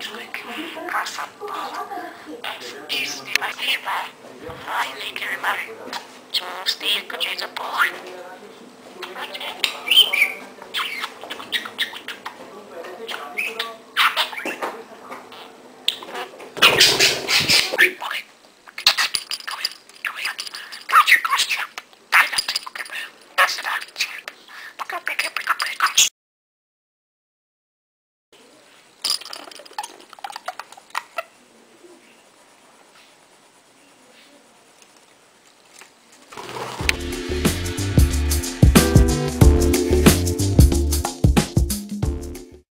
Twig, Grasshopper, is a keeper. I think you remember to boy.